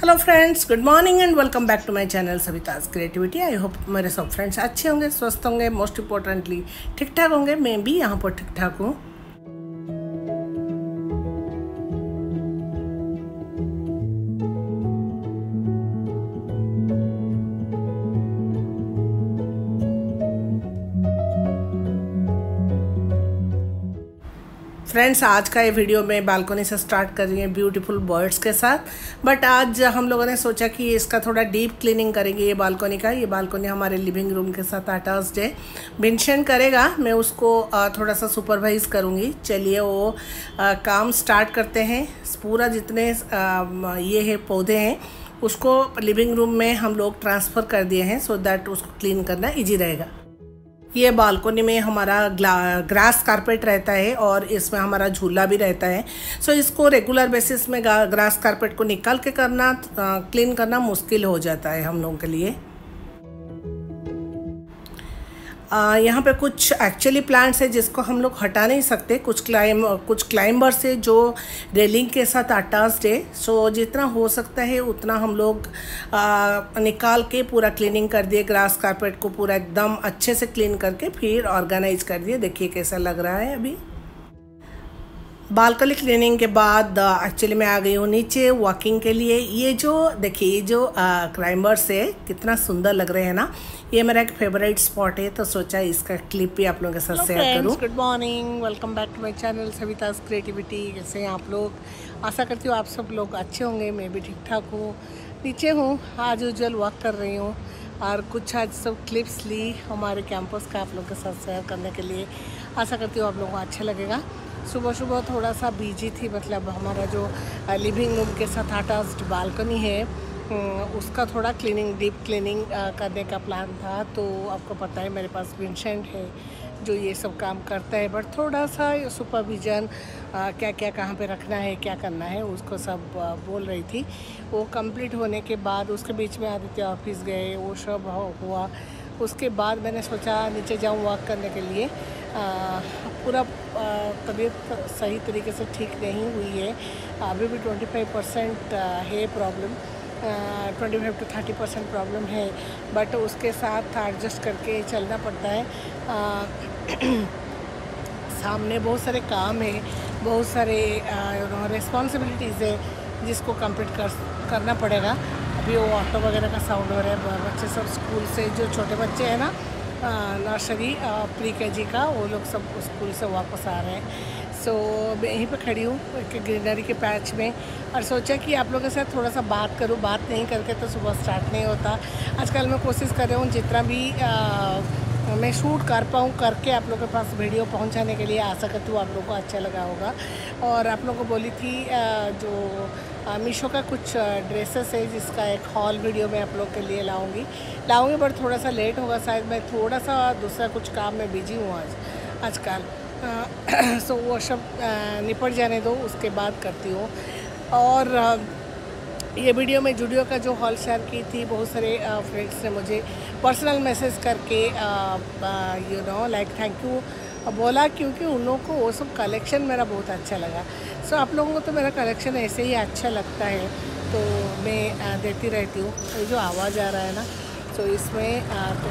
Hello friends good morning and welcome back to my channel Savita's creativity I hope मेरे सब friends अच्छे होंगे, स्वस्थ होंगे मोस्ट इंपॉर्टेंटली ठीक ठाक होंगे. मैं भी यहाँ पर ठीक ठाक हूँ. फ्रेंड्स आज का ये वीडियो मैं बालकनी से स्टार्ट कर रही हूँ ब्यूटीफुल बर्ड्स के साथ। बट आज हम लोगों ने सोचा कि इसका थोड़ा डीप क्लीनिंग करेंगे ये बालकनी का। ये बालकनी हमारे लिविंग रूम के साथ अटैच्ड है मेंशन करेगा, मैं उसको थोड़ा सा सुपरवाइज करूँगी। चलिए वो काम स्टार्ट करते हैं। पूरा जितने ये है, पौधे हैं, उसको लिविंग रूम में हम लोग ट्रांसफ़र कर दिए हैं सो दैट उसको क्लीन करना ईजी रहेगा। ये बालकोनी में हमारा ग्रास कारपेट रहता है और इसमें हमारा झूला भी रहता है। सो इसको रेगुलर बेसिस में ग्रास कारपेट को निकाल के करना क्लीन करना मुश्किल हो जाता है हम लोगों के लिए। यहाँ पे कुछ एक्चुअली प्लांट्स है जिसको हम लोग हटा नहीं सकते। कुछ क्लाइम कुछ क्लाइंबर्स है जो रेलिंग के साथ अटैच्ड है। सो जितना हो सकता है उतना हम लोग आ, निकाल के पूरा क्लीनिंग कर दिए। ग्रास कारपेट को पूरा एकदम अच्छे से क्लीन करके फिर ऑर्गेनाइज कर दिए। देखिए कैसा लग रहा है अभी। बालकनी क्लीनिंग के बाद एक्चुअली मैं आ गई हूँ नीचे वॉकिंग के लिए। ये जो देखिए ये जो क्लाइंबर्स है कितना सुंदर लग रहे हैं ना। ये मेरा एक फेवरेट स्पॉट है तो सोचा इसका क्लिप भी आप लोगों के साथ शेयर करूँ। Good morning welcome back to my channel Savita's creativity कैसे हैं आप लोग? आशा करती हूँ आप सब लोग अच्छे होंगे मैं भी ठीक ठाक हूँ। नीचे हूँ आज यूजल वॉक कर रही हूँ। और कुछ आज सब क्लिप्स ली हमारे कैंपस का आप लोग के साथ शेयर करने के लिए। आशा करती हूँ आप लोगों को अच्छा लगेगा। सुबह सुबह थोड़ा सा बिज़ी थी मतलब हमारा जो लिविंग रूम के साथ अटैच्ड बालकनी है उसका थोड़ा क्लीनिंग डीप क्लीनिंग करने का प्लान था। तो आपको पता है मेरे पास विंसेंट है जो ये सब काम करता है। बट थोड़ा सा सुपरविज़न क्या क्या कहाँ पे रखना है क्या करना है उसको सब आ, बोल रही थी। वो कंप्लीट होने के बाद उसके बीच में आदित्य ऑफ़िस गए वो सब हुआ। उसके बाद मैंने सोचा नीचे जाऊँ वॉक करने के लिए। पूरा तबीयत सही तरीके से ठीक नहीं हुई है। अभी भी 25 परसेंट है problem twenty five to thirty percent problem है। बट उसके साथ एडजस्ट करके चलना पड़ता है। सामने बहुत सारे काम है, बहुत सारे रिस्पॉन्सिबिलिटीज़ है जिसको कंप्लीट कर, करना पड़ेगा। अभी वो ऑटो वगैरह का साउंड है बच्चे सब स्कूल से, जो छोटे बच्चे हैं ना नर्सरी प्री के जी का वो लोग सब स्कूल से वापस आ रहे हैं। सो so, मैं यहीं पर खड़ी हूँ एक ग्रीनरी के पैच में और सोचा कि आप लोगों के साथ थोड़ा सा बात करूँ बात नहीं करके तो सुबह स्टार्ट नहीं होता। आजकल मैं कोशिश कर रही हूँ जितना भी आ, मैं शूट कर पाऊँ करके आप लोगों के पास वीडियो पहुँचाने के लिए आशा करती हूँ आप लोगों को अच्छा लगा होगा। और आप लोगों को बोली थी आ, जो मीशो का कुछ ड्रेसेस है जिसका एक हॉल वीडियो मैं आप लोग के लिए लाऊँगी। लाऊँगी बट थोड़ा सा लेट होगा शायद, मैं थोड़ा सा दूसरा कुछ काम में बिज़ी हूँ आज, आजकल। सो वो सब निपट जाने दो, उसके बाद करती हूँ। और ये वीडियो में जूडियो का जो हॉल शेयर की थी, बहुत सारे फ्रेंड्स ने मुझे पर्सनल मैसेज करके you know like thank you बोला क्योंकि उन लोगों को वो सब कलेक्शन मेरा बहुत अच्छा लगा। सो आप लोगों को तो मेरा कलेक्शन ऐसे ही अच्छा लगता है। तो मैं देती रहती हूँ। ये जो आवाज़ आ रहा है ना तो इसमें तो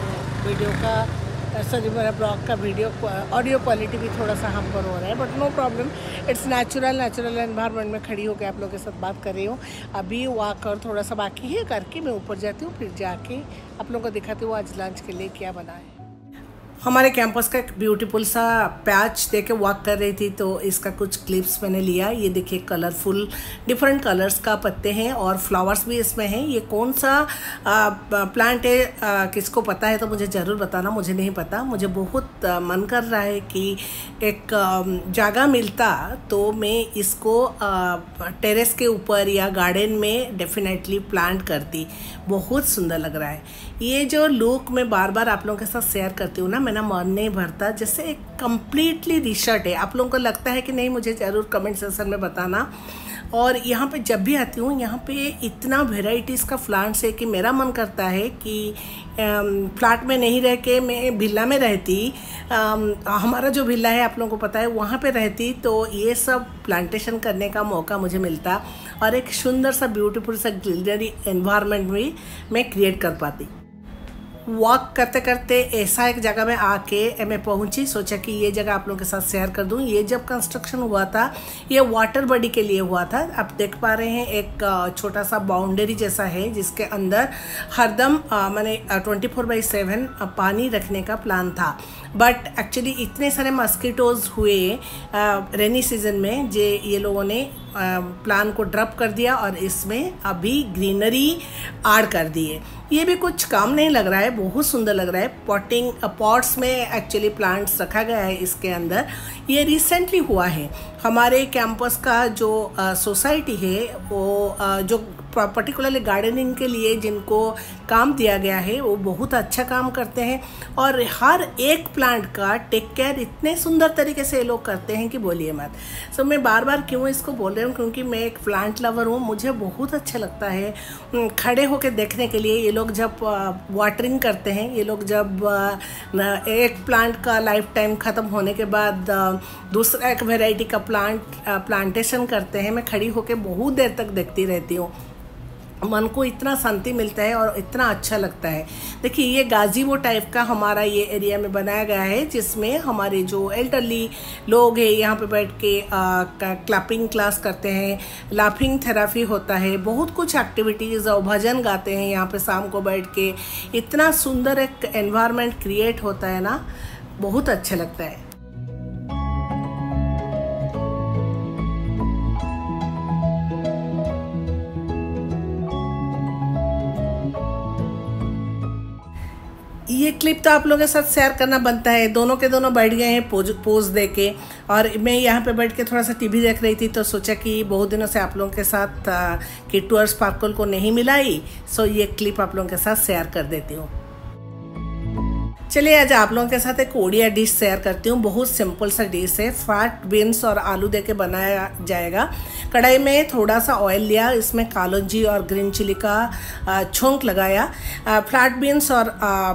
वीडियो का सॉरी मेरा ब्लॉग का वीडियो ऑडियो क्वालिटी भी थोड़ा सा हम पर हो रहा है but no problem it's natural natural environment में खड़ी होकर आप लोगों के साथ बात कर रही हूँ। अभी वॉक कर थोड़ा सा बाकी है, करके मैं ऊपर जाती हूँ, फिर जाके आप लोगों को दिखाती हूँ आज लंच के लिए क्या बना है। हमारे कैंपस का एक ब्यूटीफुल सा पैच दे के वॉक कर रही थी तो इसका कुछ क्लिप्स मैंने लिया। ये देखिए कलरफुल डिफरेंट कलर्स का पत्ते हैं और फ्लावर्स भी इसमें हैं। ये कौन सा प्लांट है? किसको पता है तो मुझे ज़रूर बताना, मुझे नहीं पता। मुझे बहुत मन कर रहा है कि एक जगह मिलता तो मैं इसको टेरेस के ऊपर या गार्डन में डेफिनेटली प्लांट करती। बहुत सुंदर लग रहा है। ये जो लुक मैं बार बार आप लोगों के साथ शेयर करती हूँ ना मेरा मन नहीं भरता, जैसे एक कम्प्लीटली रिशर्ट है। आप लोगों को लगता है कि नहीं, मुझे ज़रूर कमेंट सेक्शन में बताना। और यहाँ पे जब भी आती हूँ, यहाँ पे इतना वेराइटीज़ का प्लांट्स है कि मेरा मन करता है कि फ्लैट में नहीं रह के मैं भिल्ला में रहती। हमारा जो भिल्ला है, आप लोगों को पता है, वहाँ पे रहती तो ये सब प्लांटेशन करने का मौका मुझे मिलता। और एक सुंदर सा ब्यूटीफुल सा ग्रीनरी एनवायरनमेंट भी मैं क्रिएट कर पाती। वॉक करते करते ऐसा एक जगह में आके मैं पहुँची, सोचा कि ये जगह आप लोगों के साथ शेयर कर दूँ। ये जब कंस्ट्रक्शन हुआ था, ये वाटर बॉडी के लिए हुआ था। आप देख पा रहे हैं एक छोटा सा बाउंड्री जैसा है, जिसके अंदर हरदम मैंने ट्वेंटी फोर बाई सेवन पानी रखने का प्लान था। बट एक्चुअली इतने सारे मस्कीटोज हुए रेनी सीज़न में, जे ये लोगों ने प्लान को ड्रप कर दिया और इसमें अभी ग्रीनरी आड़ कर दिए ये भी कुछ काम नहीं लग रहा है, बहुत सुंदर लग रहा है। पॉटिंग पॉट्स में एक्चुअली प्लांट्स रखा गया है इसके अंदर। ये रिसेंटली हुआ है। हमारे कैंपस का जो सोसाइटी है वो आ, जो पर्टिकुलरली गार्डनिंग के लिए जिनको काम दिया गया है वो बहुत अच्छा काम करते हैं और हर एक प्लांट का टेक केयर इतने सुंदर तरीके से ये लोग करते हैं कि बोलिए मत। सो मैं बार बार क्यों इसको बोल रही हूँ? क्योंकि मैं एक प्लांट लवर हूँ मुझे बहुत अच्छा लगता है खड़े होकर देखने के लिए ये लोग जब वाटरिंग करते हैं ये लोग जब एक प्लांट का लाइफ टाइम ख़त्म होने के बाद दूसरा एक वेराइटी का प्लांट प्लांटेशन करते हैं, मैं खड़ी होकर बहुत देर तक देखती रहती हूँ। मन को इतना शांति मिलता है और इतना अच्छा लगता है। देखिए, ये गाजी वो टाइप का हमारा ये एरिया में बनाया गया है, जिसमें हमारे जो एल्डरली लोग हैं, यहाँ पे बैठ के क्लैपिंग क्लास करते हैं लाफिंग थेरापी होता है, बहुत कुछ एक्टिविटीज़ और भजन गाते हैं यहाँ पे शाम को बैठ के। इतना सुंदर एक एनवायरनमेंट क्रिएट होता है ना, बहुत अच्छा लगता है। ये क्लिप तो आप लोगों के साथ शेयर करना बनता है। दोनों के दोनों बैठ गए हैं पोज पोज दे के। और मैं यहाँ पे बैठ के थोड़ा सा टीवी देख रही थी तो सोचा कि बहुत दिनों से आप लोगों के साथ किट्टू और को नहीं मिलाई सो ये क्लिप आप लोगों के साथ शेयर कर देती हूँ। चलिए, आज आप लोगों के साथ एक ओडिया डिश शेयर करती हूँ। बहुत सिंपल सा डिश है। फ्राट बीन्स और आलू दे के बनाया जाएगा। कढ़ाई में थोड़ा सा ऑयल लिया, इसमें कालोजी और ग्रीन चिली का छोंक लगाया। फ्लैट बीन्स और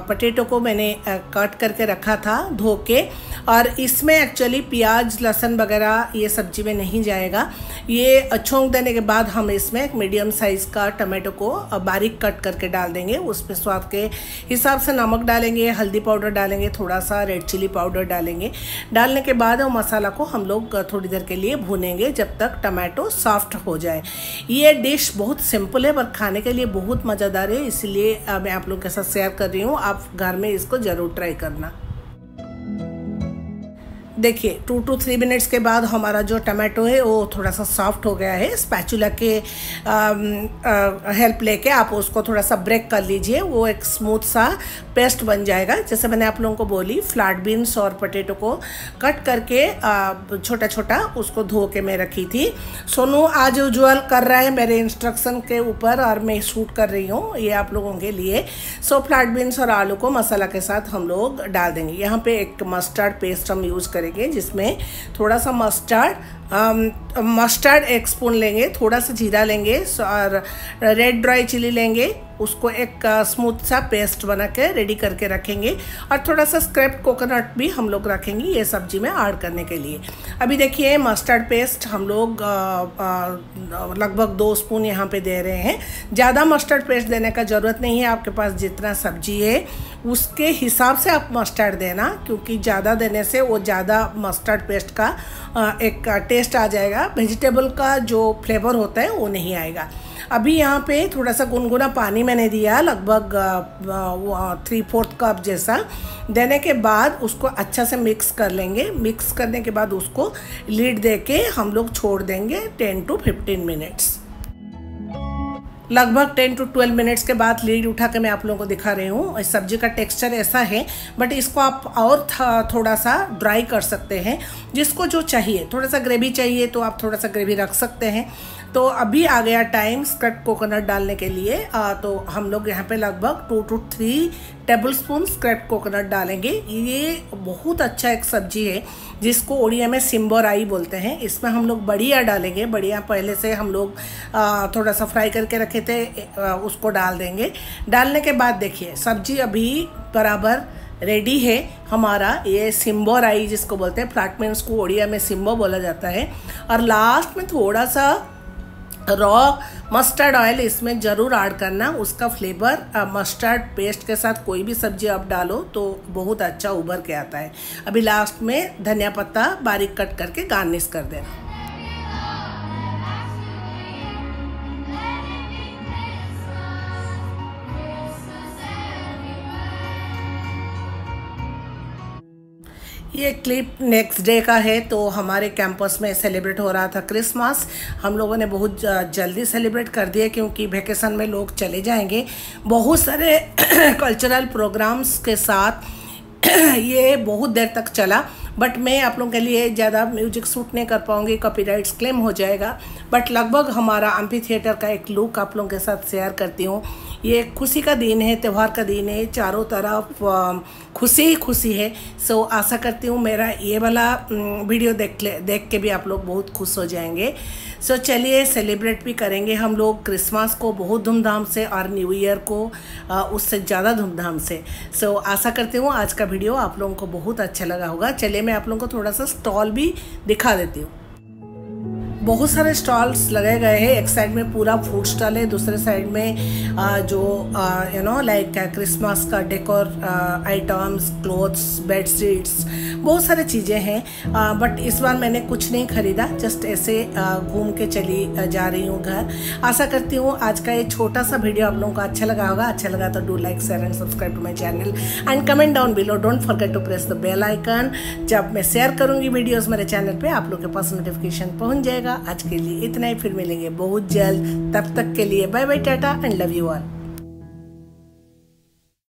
पटेटो को मैंने कट करके रखा था धो के और इसमें एक्चुअली प्याज, लहसुन वगैरह ये सब्ज़ी में नहीं जाएगा। ये छोंक देने के बाद हम इसमें एक मीडियम साइज़ का टमाटो को बारीक कट करके डाल देंगे। उसमें स्वाद के हिसाब से नमक डालेंगे, हल्दी पाउडर डालेंगे, थोड़ा सा रेड चिली पाउडर डालेंगे। डालने के बाद वो मसाला को हम लोग थोड़ी देर के लिए भूनेंगे जब तक टमाटो सॉफ्ट हो जाए। ये डिश बहुत सिंपल है पर खाने के लिए बहुत मज़ेदार है, इसलिए मैं आप लोग के साथ शेयर कर रही हूँ। आप घर में इसको ज़रूर ट्राई करना। देखिए टू टू थ्री मिनट्स के बाद हमारा जो टमाटो है, वो थोड़ा सा सॉफ्ट हो गया है। स्पैचुला के हेल्प लेके आप उसको थोड़ा सा ब्रेक कर लीजिए। वो एक स्मूथ सा पेस्ट बन जाएगा। जैसे मैंने आप लोगों को बोली फ्लैट बीन्स और पटेटो को कट करके छोटा छोटा उसको धो के मैं रखी थी। सोनू, आज यूजल कर रहा है मेरे इंस्ट्रक्शन के ऊपर और मैं शूट कर रही हूँ ये आप लोगों के लिए। सो फ्लैट बीन्स और आलू को मसाला के साथ हम लोग डाल देंगे। यहाँ पे एक मस्टर्ड पेस्ट हम यूज़ करेंगे। करेंगे जिसमें थोड़ा सा मस्टर्ड मस्टर्ड एक स्पून लेंगे, थोड़ा सा जीरा लेंगे, और रेड ड्राई चिली लेंगे उसको एक स्मूथ सा पेस्ट बना के रेडी करके रखेंगे और थोड़ा सा स्क्रैप कोकोनट भी हम लोग रखेंगे ये सब्ज़ी में ऐड करने के लिए। अभी देखिए मस्टर्ड पेस्ट हम लोग लगभग दो स्पून यहाँ पे दे रहे हैं। ज़्यादा मस्टर्ड पेस्ट देने का ज़रूरत नहीं है, आपके पास जितना सब्ज़ी है, उसके हिसाब से आप मस्टर्ड देना, क्योंकि ज़्यादा देने से वो ज़्यादा मस्टर्ड पेस्ट का एक टेस्ट आ जाएगा। वेजिटेबल का जो फ्लेवर होता है, वो नहीं आएगा। अभी यहाँ पे थोड़ा सा गुनगुना पानी मैंने दिया लगभग थ्री फोर्थ कप जैसा। देने के बाद उसको अच्छा से मिक्स कर लेंगे। मिक्स करने के बाद उसको लीड दे के हम लोग छोड़ देंगे टेन टू फिफ्टीन मिनट्स लगभग टेन टू ट्वेल्व मिनट्स के बाद लीड उठा के मैं आप लोगों को दिखा रही हूँ। इस सब्ज़ी का टेक्सचर ऐसा है बट इसको आप और थोड़ा सा ड्राई कर सकते हैं। जिसको जो चाहिए थोड़ा सा ग्रेवी चाहिए तो आप थोड़ा सा ग्रेवी रख सकते हैं। तो अभी आ गया टाइम स्कट कोकोनट डालने के लिए। आ, तो हम लोग यहाँ पे लगभग two two three tablespoon scrap coconut डालेंगे। ये बहुत अच्छा एक सब्ज़ी है, जिसको ओडिया में सिम्बोराई बोलते हैं। इसमें हम लोग बढ़िया डालेंगे। बढ़िया पहले से हम लोग थोड़ा सा फ्राई करके रखे थे उसको डाल देंगे। डालने के बाद देखिए, सब्ज़ी अभी बराबर रेडी है। हमारा ये सिम्बो राई जिसको बोलते हैं फ्लाट में उसको ओडिया में सिम्बो बोला जाता है। और लास्ट में थोड़ा सा रॉ मस्टर्ड ऑयल इसमें ज़रूर ऐड करना, उसका फ्लेवर मस्टर्ड पेस्ट के साथ कोई भी सब्ज़ी आप डालो तो बहुत अच्छा उभर के आता है। अभी लास्ट में धनिया पत्ता बारीक कट करके गार्निश कर देना। ये क्लिप नेक्स्ट डे का है तो हमारे कैंपस में सेलिब्रेट हो रहा था क्रिसमस हम लोगों ने बहुत जल्दी सेलिब्रेट कर दिया क्योंकि वेकेशन में लोग चले जाएँगे। बहुत सारे कल्चरल प्रोग्राम्स के साथ ये बहुत देर तक चला बट मैं आप लोगों के लिए ज़्यादा म्यूज़िक सूट नहीं कर पाऊँगी कॉपीराइट्स क्लेम हो जाएगा। बट लगभग हमारा एम्पी थिएटर का एक लुक आप लोगों के साथ शेयर करती हूँ। ये खुशी का दिन है, त्यौहार का दिन है, चारों तरफ़ खुशी ही खुशी है। सो आशा करती हूँ मेरा ये वाला वीडियो देख ले, देख के भी आप लोग बहुत खुश हो जाएँगे। सो चलिए सेलिब्रेट भी करेंगे हम लोग क्रिसमस को बहुत धूमधाम से और न्यू ईयर को उससे ज़्यादा धूमधाम से। सो आशा करती हूँ आज का वीडियो आप लोगों को बहुत अच्छा लगा होगा। चलिए मैं आप लोगों को थोड़ा सा स्टॉल भी दिखा देती हूँ। बहुत सारे स्टॉल्स लगाए गए हैं। एक साइड में पूरा फ़ूड स्टॉल है दूसरे साइड में आ, जो यू नो लाइक क्रिसमस का decor items clothes bed sheets बहुत सारे चीज़ें हैं। बट इस बार मैंने कुछ नहीं खरीदा जस्ट ऐसे घूम के चली जा रही हूँ घर। आशा करती हूँ आज का ये छोटा सा वीडियो आप लोगों को अच्छा लगा होगा। अच्छा लगा तो do like share and subscribe to my channel and comment down below don't forget to press the bell icon जब मैं शेयर करूँगी वीडियोज़ मेरे चैनल पर आप लोग के पास नोटिफिकेशन पहुँच जाएगा। आज के लिए इतना ही। फिर मिलेंगे बहुत जल्द। तब तक के लिए bye bye, tata and love you all